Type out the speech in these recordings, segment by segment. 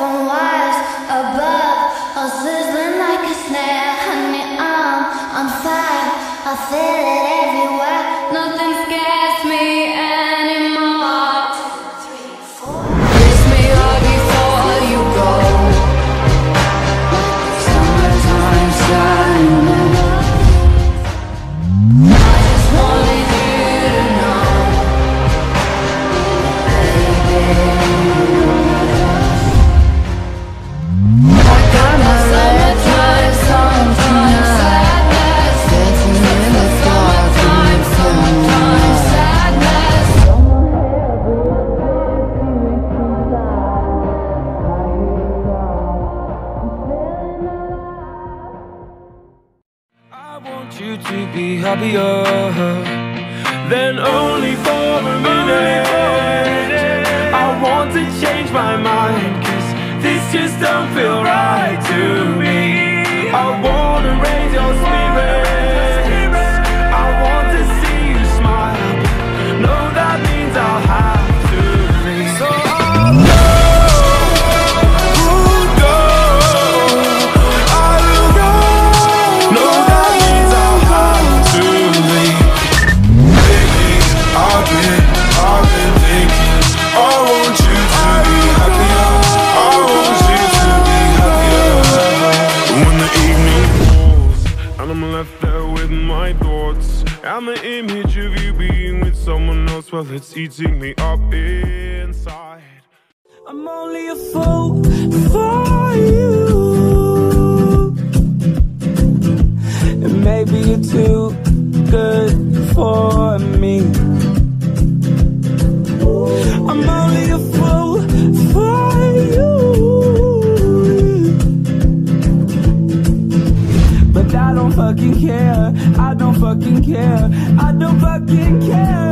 from wires above, I'm sizzling like a snare. Honey, I'm on fire, I feel it everywhere. Nothing scares me. it's eating me up inside. I'm only a fool for you. And maybe you're too good for me. I'm only a fool for you. But I don't fucking care. I don't fucking care. I don't fucking care.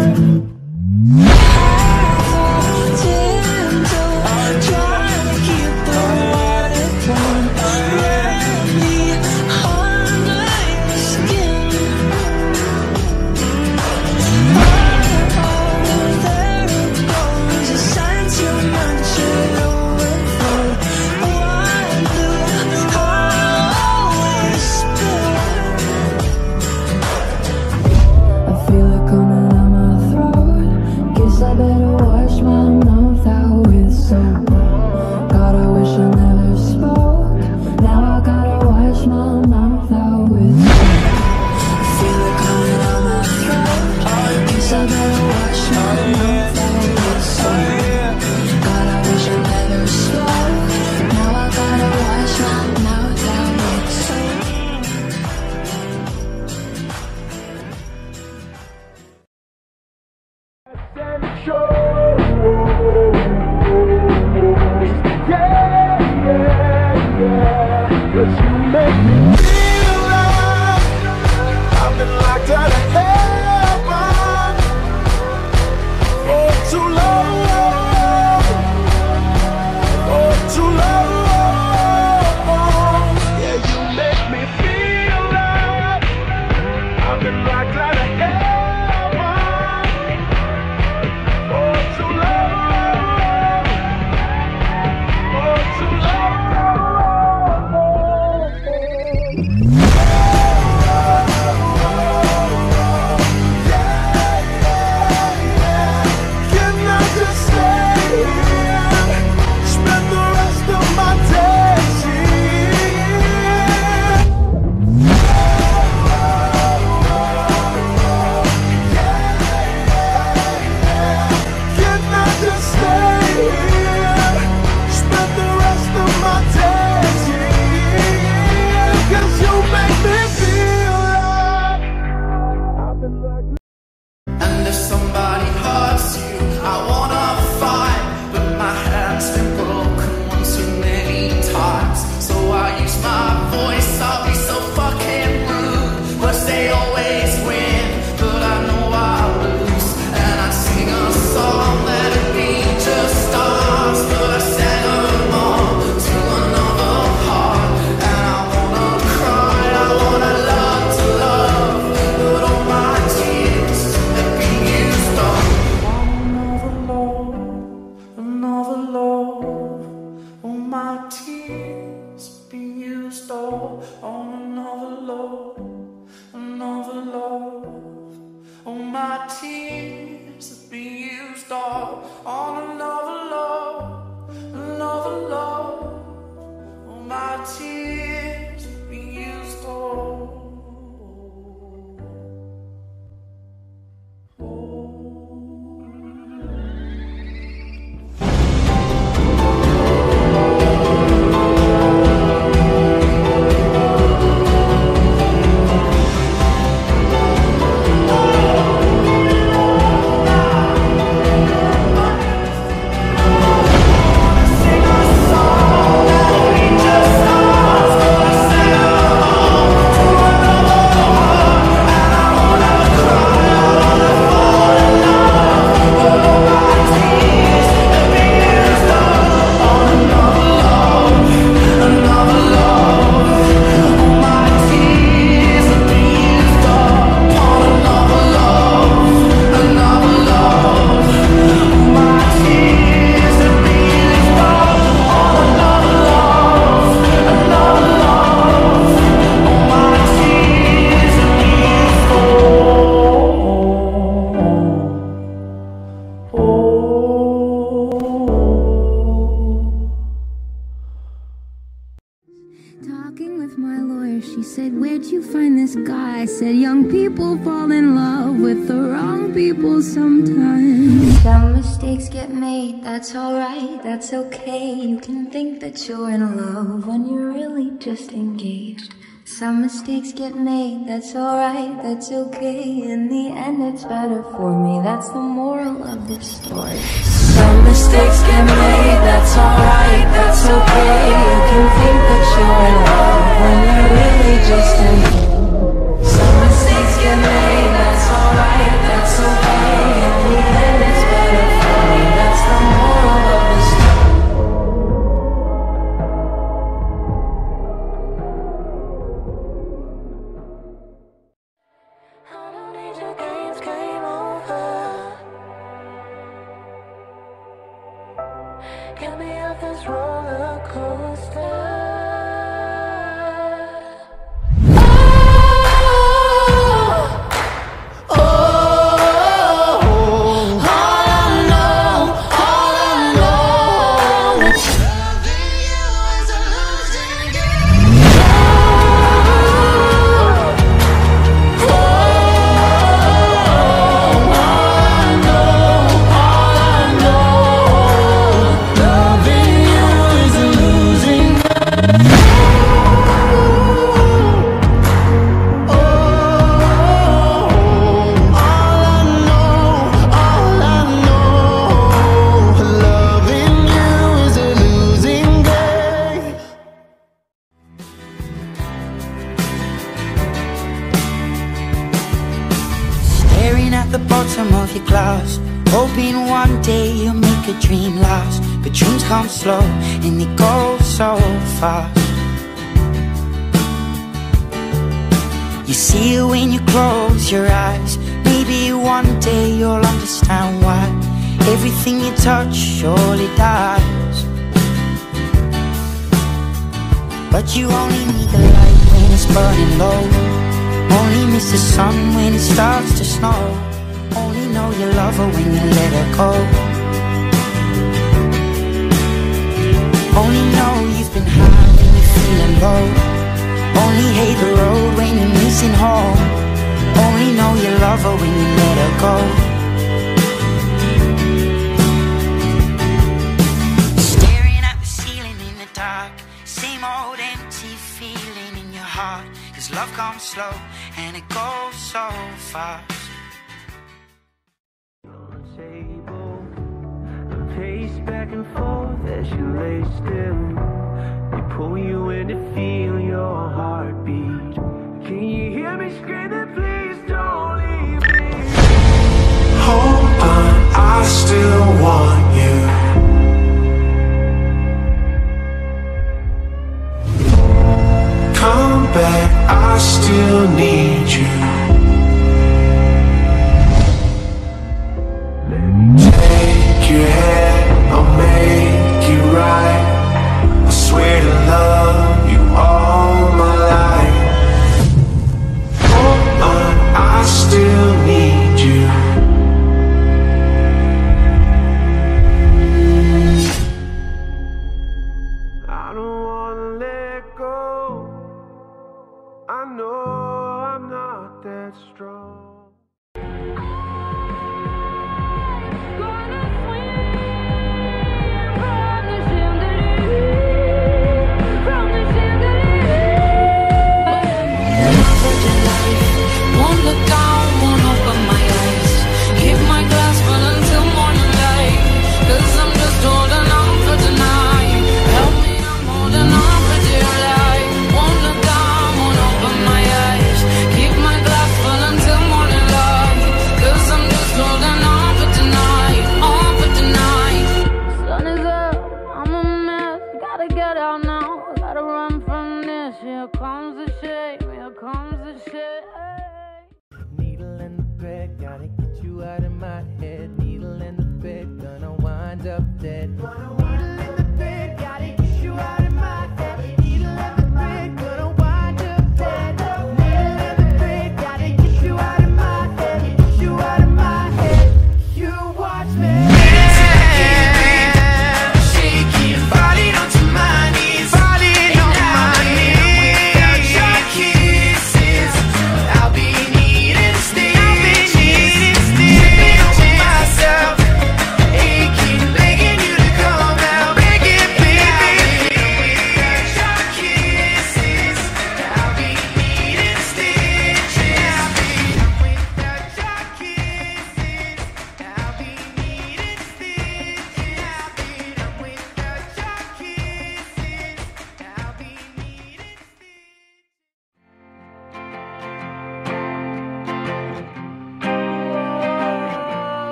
My lawyer, she said, Where'd you find this guy? I said, Young people fall in love with the wrong people sometimes. Some mistakes get made, that's alright, that's okay. You can think that you're in love when you're really just engaged. Some mistakes get made, that's alright, that's okay. In the end, it's better for me, that's the moral of this story. Some mistakes get made, that's alright, that's okay. You can think that you're in love when you're really just You see it when you close your eyes. Maybe one day you'll understand why Everything you touch surely dies. But you only need the light when it's burning low. Only miss the sun when it starts to snow. Only know you love her when you let her go. Only know you've been high when you're feeling low Only hate the road when you're missing home. Only know you love her when you let her go. Staring at the ceiling in the dark. Same old empty feeling in your heart. Cause love comes slow and it goes so fast. Table pace back and forth as you lay still. Pull you in to feel your heartbeat. Can you hear me screaming? Please don't leave me. Hold on, uh, I still want you. Come back, I still need you. up dead.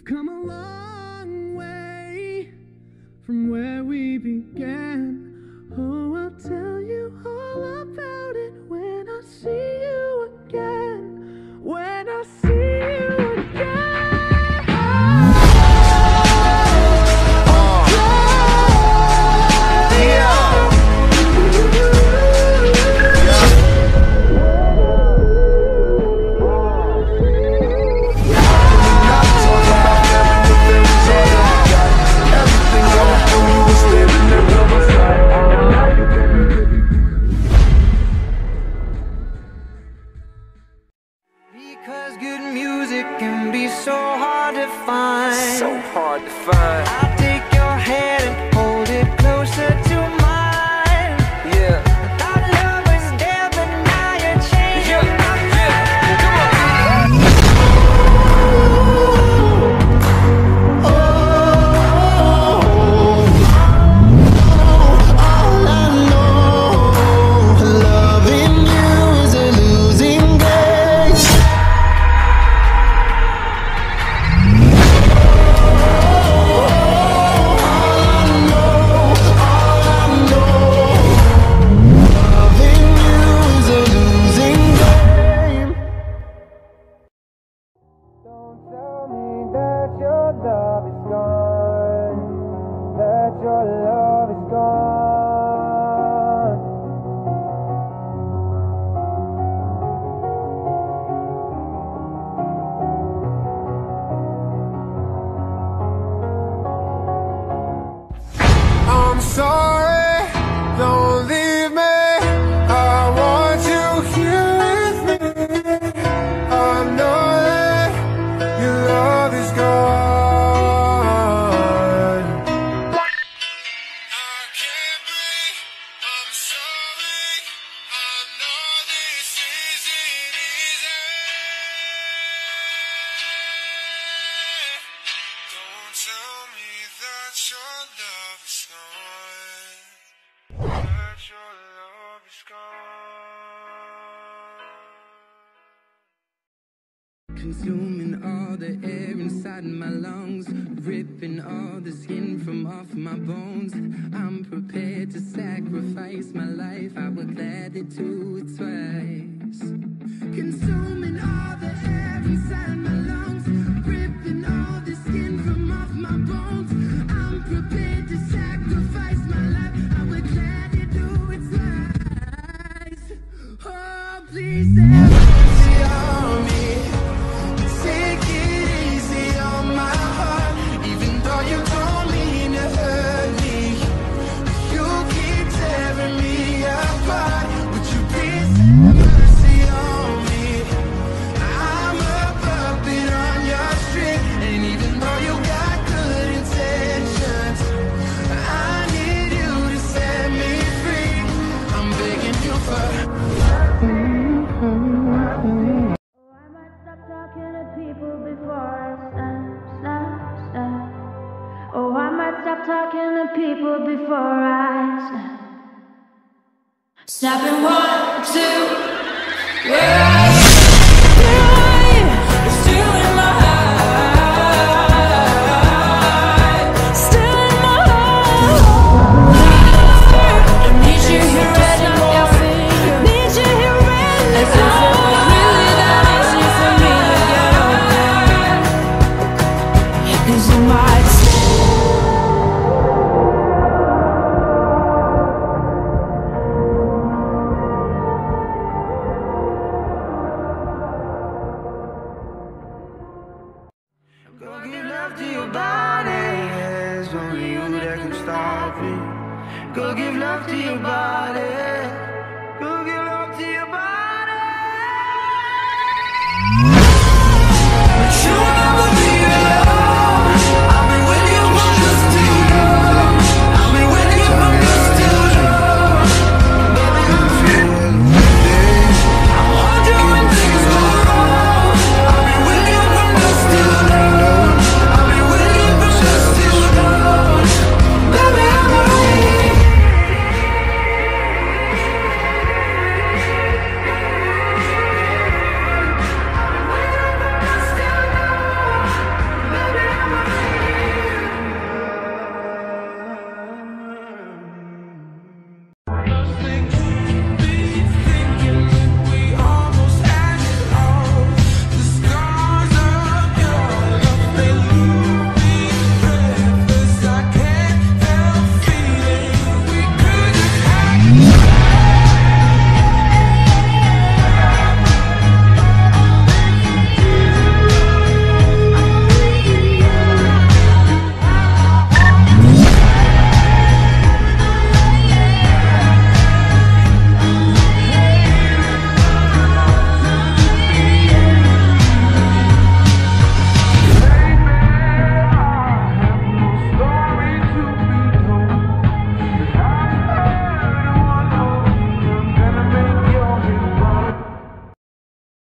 We've come a long find. So hard to find. my bones. I'm prepared to sacrifice my life. I would gladly do it twice. Consume